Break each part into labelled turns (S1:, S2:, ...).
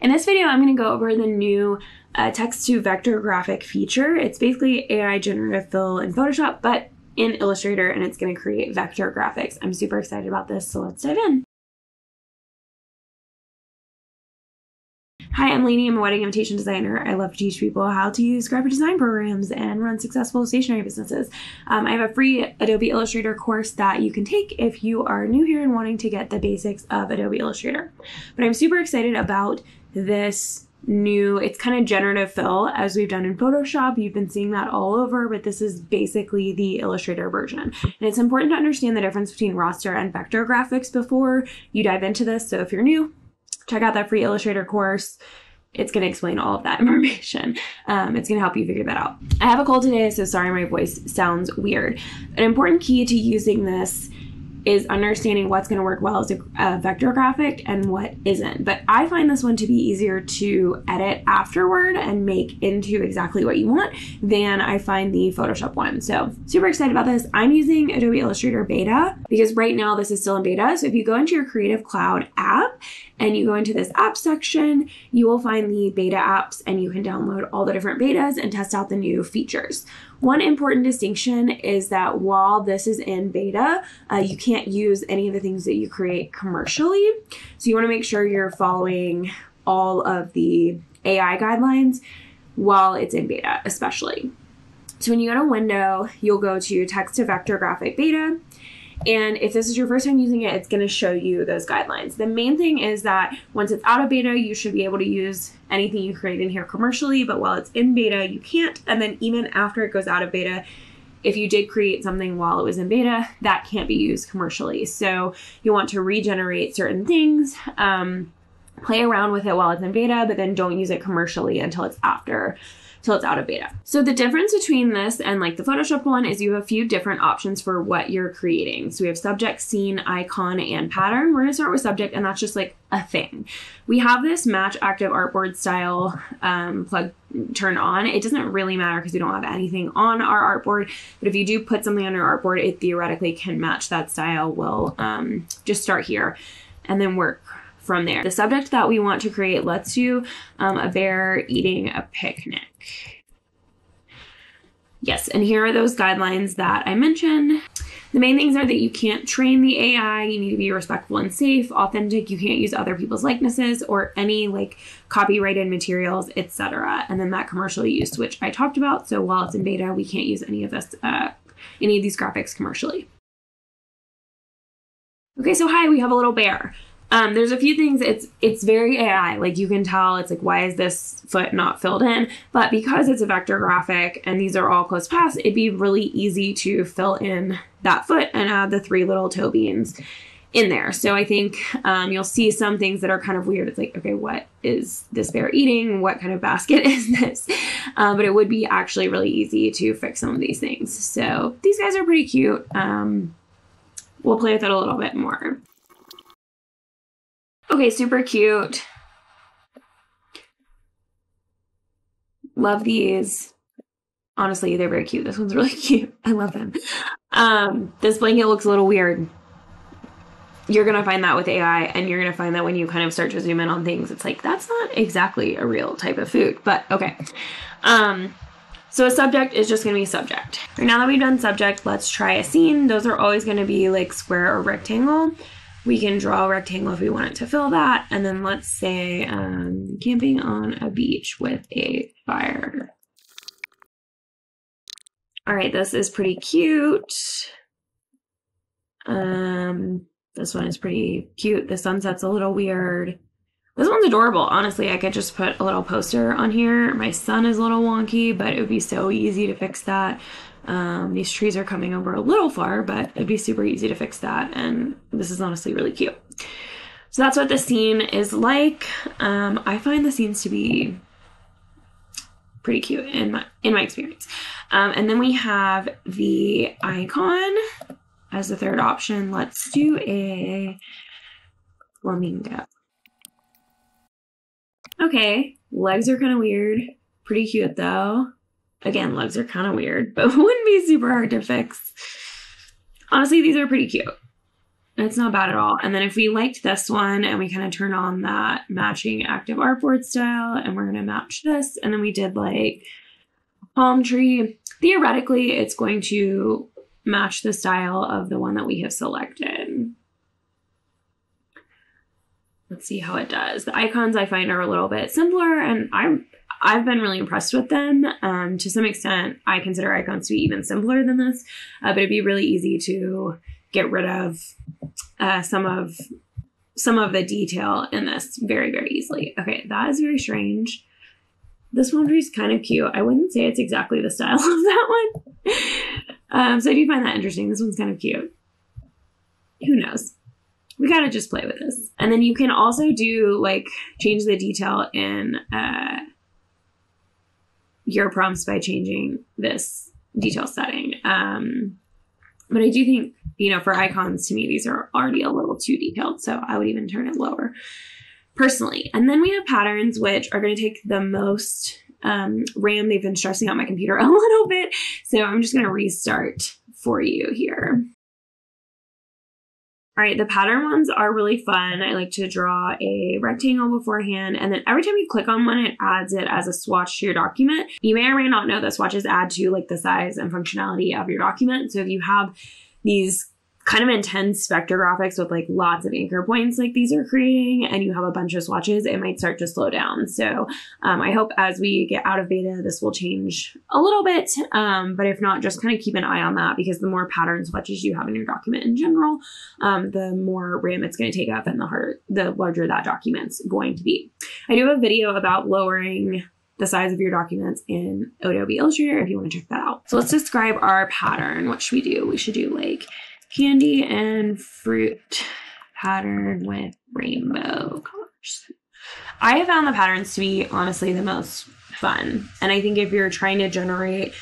S1: In this video, I'm going to go over the new uh, text to vector graphic feature. It's basically AI generative fill in Photoshop, but in Illustrator, and it's going to create vector graphics. I'm super excited about this, so let's dive in. Hi, I'm Laney. I'm a wedding invitation designer. I love to teach people how to use graphic design programs and run successful stationery businesses. Um, I have a free Adobe Illustrator course that you can take if you are new here and wanting to get the basics of Adobe Illustrator. But I'm super excited about this new it's kind of generative fill as we've done in photoshop you've been seeing that all over but this is basically the illustrator version and it's important to understand the difference between raster and vector graphics before you dive into this so if you're new check out that free illustrator course it's going to explain all of that information. Um, it's going to help you figure that out. I have a cold today, so sorry my voice sounds weird. An important key to using this is understanding what's going to work well as a, a, vector graphic and what isn't. But I find this one to be easier to edit afterward and make into exactly what you want than I find the Photoshop one. So super excited about this. I'm using Adobe Illustrator Beta because right now this is still in beta. So if you go into your Creative Cloud app and you go into this app section, you will find the beta apps and you can download all the different betas and test out the new features. One important distinction is that while this is in beta, uh, you can't use any of the things that you create commercially. So you want to make sure you're following all of the AI guidelines while it's in beta, especially. So when you go to Window, you'll go to Text to Vector Graphic Beta and if this is your first time using it, it's going to show you those guidelines. The main thing is that once it's out of beta, you should be able to use anything you create in here commercially, but while it's in beta, you can't. And then even after it goes out of beta, if you did create something while it was in beta, that can't be used commercially. So you want to regenerate certain things, um, play around with it while it's in beta, but then don't use it commercially until it's after till it's out of beta. So the difference between this and like the Photoshop one is you have a few different options for what you're creating. So we have subject, scene, icon, and pattern. We're gonna start with subject, and that's just like a thing. We have this match active artboard style um, plug turned on. It doesn't really matter because we don't have anything on our artboard, but if you do put something on your artboard, it theoretically can match that style. We'll um, just start here and then work from there. The subject that we want to create lets you um, a bear eating a picnic. Yes, and here are those guidelines that I mentioned. The main things are that you can't train the AI, you need to be respectful and safe, authentic, you can't use other people's likenesses or any like copyrighted materials, etc. And then that commercial use, which I talked about. So while it's in beta, we can't use any of this, uh, any of these graphics commercially. Okay, so hi, we have a little bear. Um, there's a few things. It's it's very AI. Like you can tell, it's like why is this foot not filled in? But because it's a vector graphic and these are all close paths, it'd be really easy to fill in that foot and add the three little toe beans in there. So I think um, you'll see some things that are kind of weird. It's like, okay, what is this bear eating? What kind of basket is this? Um, but it would be actually really easy to fix some of these things. So these guys are pretty cute. Um, we'll play with it a little bit more. Okay, super cute. Love these. Honestly, they're very cute. This one's really cute. I love them. Um, this blanket looks a little weird. You're gonna find that with AI, and you're gonna find that when you kind of start to zoom in on things, it's like that's not exactly a real type of food. But okay. Um, so a subject is just gonna be subject. Right now that we've done subject, let's try a scene. Those are always gonna be like square or rectangle we can draw a rectangle if we want it to fill that. And then let's say um, camping on a beach with a fire. All right, this is pretty cute. Um, this one is pretty cute. The sunset's a little weird. This one's adorable. Honestly, I could just put a little poster on here. My sun is a little wonky, but it would be so easy to fix that. Um, these trees are coming over a little far, but it'd be super easy to fix that. And this is honestly really cute. So that's what the scene is like. Um, I find the scenes to be pretty cute in my in my experience. Um, and then we have the icon as the third option. Let's do a flamingo. Okay, legs are kind of weird. Pretty cute though. Again, legs are kind of weird, but wouldn't be super hard to fix. Honestly, these are pretty cute. It's not bad at all. And then if we liked this one and we kind of turn on that matching active artboard style and we're going to match this. And then we did like palm tree. Theoretically, it's going to match the style of the one that we have selected. See how it does. The icons I find are a little bit simpler and I'm I've been really impressed with them. Um, to some extent, I consider icons to be even simpler than this, uh, but it'd be really easy to get rid of uh, some of some of the detail in this very very easily. Okay, that is very strange. This one is kind of cute. I wouldn't say it's exactly the style of that one. Um, so I do find that interesting. This one's kind of cute. Who knows? We gotta just play with this. And then you can also do like change the detail in uh, your prompts by changing this detail setting. Um, but I do think, you know, for icons, to me, these are already a little too detailed. So I would even turn it lower personally. And then we have patterns, which are going to take the most um, RAM. They've been stressing out my computer a little bit. So I'm just going to restart for you here. All right, the pattern ones are really fun. I like to draw a rectangle beforehand, and then every time you click on one, it adds it as a swatch to your document. You may or may not know that swatches add to like the size and functionality of your document. So if you have these kind of intense vector graphics with like lots of anchor points like these are creating and you have a bunch of swatches, it might start to slow down. So um, I hope as we get out of beta, this will change a little bit. Um, but if not, just kind of keep an eye on that because the more pattern swatches you have in your document in general, um, the more RAM it's going to take up and the harder, the larger that document's going to be. I do have a video about lowering the size of your documents in Adobe Illustrator if you want to check that out. So let's describe our pattern. What should we do? We should do like candy and fruit pattern with rainbow colors. I have found the patterns to be honestly the most fun. And I think if you're trying to generate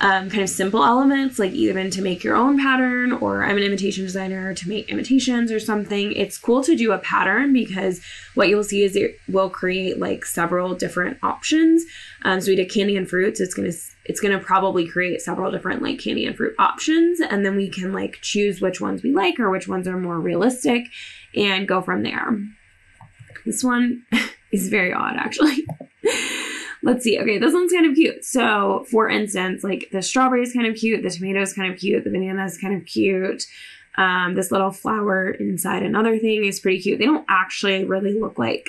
S1: um, kind of simple elements, like even to make your own pattern, or I'm an imitation designer to make imitations or something, it's cool to do a pattern because what you'll see is it will create like several different options. Um, so we did candy and fruits. It's gonna it's gonna probably create several different like candy and fruit options, and then we can like choose which ones we like or which ones are more realistic, and go from there. This one is very odd, actually. Let's see. Okay, this one's kind of cute. So, for instance, like the strawberry is kind of cute, the tomato is kind of cute, the banana is kind of cute. Um, this little flower inside another thing is pretty cute. They don't actually really look like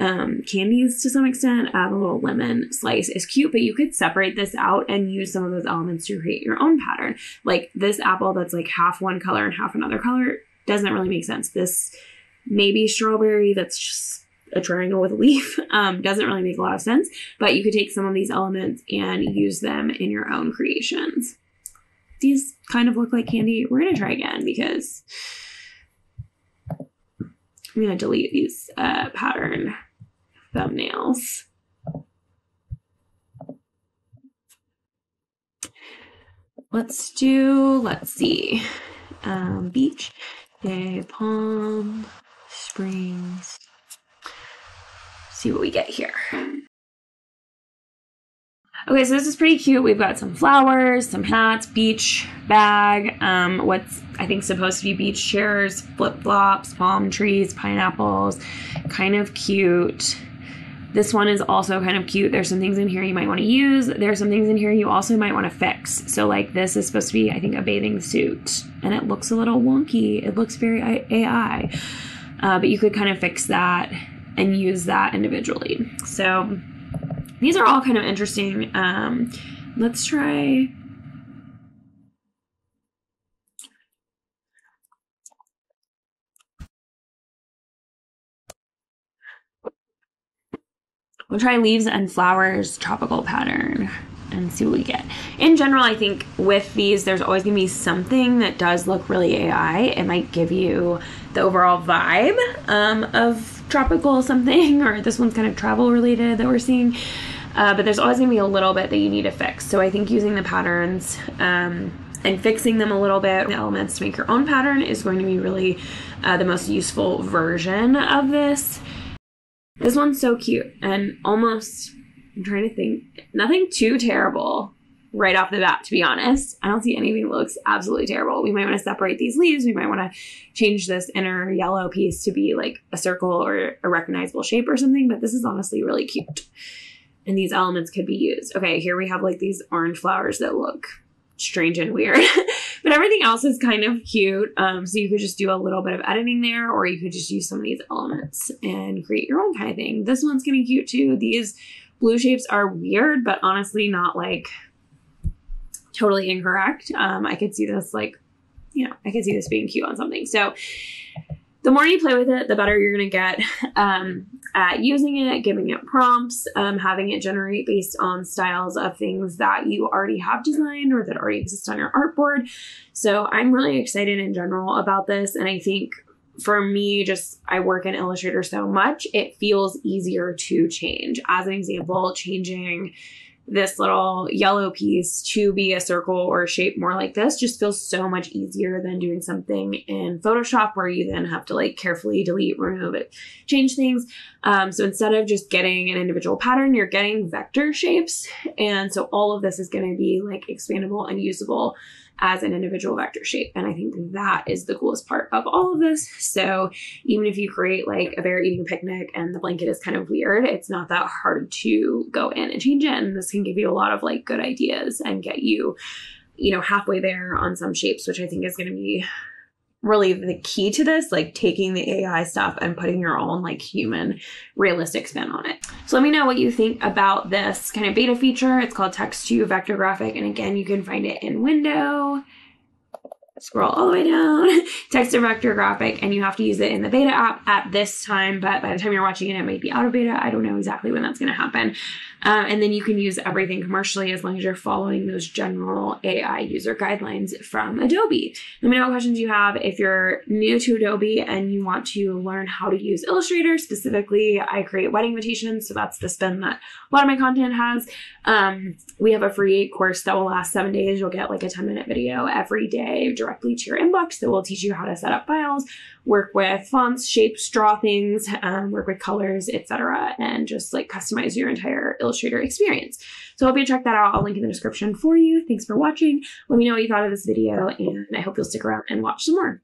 S1: um, candies to some extent. Uh, the little lemon slice is cute, but you could separate this out and use some of those elements to create your own pattern. Like this apple that's like half one color and half another color doesn't really make sense. This maybe strawberry that's just a triangle with a leaf um, doesn't really make a lot of sense, but you could take some of these elements and use them in your own creations. These kind of look like candy. We're going to try again because I'm going to delete these uh, pattern thumbnails. Let's do, let's see, um, beach, day, palm, springs, see what we get here. Okay, so this is pretty cute. We've got some flowers, some hats, beach bag, um, what's I think supposed to be beach chairs, flip flops, palm trees, pineapples. Kind of cute. This one is also kind of cute. There's some things in here you might want to use. There's some things in here you also might want to fix. So, like, this is supposed to be, I think, a bathing suit, and it looks a little wonky. It looks very AI, uh, but you could kind of fix that and use that individually. So these are all kind of interesting. Um, let's try. We'll try leaves and flowers tropical pattern and see what we get. In general, I think with these, there's always gonna be something that does look really AI. It might give you the overall vibe um, of tropical something, or this one's kind of travel related that we're seeing. Uh, but there's always going to be a little bit that you need to fix. So I think using the patterns um, and fixing them a little bit, the elements to make your own pattern is going to be really uh, the most useful version of this. This one's so cute and almost, I'm trying to think, nothing too terrible right off the bat, to be honest. I don't see anything that looks absolutely terrible. We might want to separate these leaves. We might want to change this inner yellow piece to be like a circle or a recognizable shape or something, but this is honestly really cute. And these elements could be used. Okay, here we have like these orange flowers that look strange and weird. but everything else is kind of cute. Um, so you could just do a little bit of editing there, or you could just use some of these elements and create your own kind of thing. This one's gonna be cute too. These blue shapes are weird, but honestly not like totally incorrect. Um, I could see this like, you know, I could see this being cute on something. So the more you play with it, the better you're going to get um, at using it, giving it prompts, um, having it generate based on styles of things that you already have designed or that already exist on your artboard. So I'm really excited in general about this. And I think for me, just I work in Illustrator so much, it feels easier to change. As an example, changing this little yellow piece to be a circle or a shape more like this just feels so much easier than doing something in Photoshop where you then have to like carefully delete, remove it, change things. Um, so instead of just getting an individual pattern, you're getting vector shapes. And so all of this is going to be like expandable and usable as an individual vector shape. And I think that is the coolest part of all of this. So even if you create like a bear eating a picnic and the blanket is kind of weird, it's not that hard to go in and change it. And this can give you a lot of like good ideas and get you, you know, halfway there on some shapes, which I think is going to be really the key to this, like taking the AI stuff and putting your own like human realistic spin on it. So let me know what you think about this kind of beta feature. It's called text to vector graphic. And again, you can find it in window scroll all the way down, text to vector graphic, and you have to use it in the beta app at this time. But by the time you're watching it, it might be out of beta. I don't know exactly when that's going to happen. Uh, and then you can use everything commercially as long as you're following those general AI user guidelines from Adobe. Let me know what questions you have. If you're new to Adobe and you want to learn how to use Illustrator, specifically, I create wedding invitations. So that's the spin that a lot of my content has. Um, we have a free course that will last seven days. You'll get like a 10 minute video every day directly to your inbox that will teach you how to set up files, work with fonts, shapes, draw things, um, work with colors, etc., and just like customize your entire Illustrator experience. So I hope you check that out. I'll link in the description for you. Thanks for watching. Let me know what you thought of this video, and I hope you'll stick around and watch some more.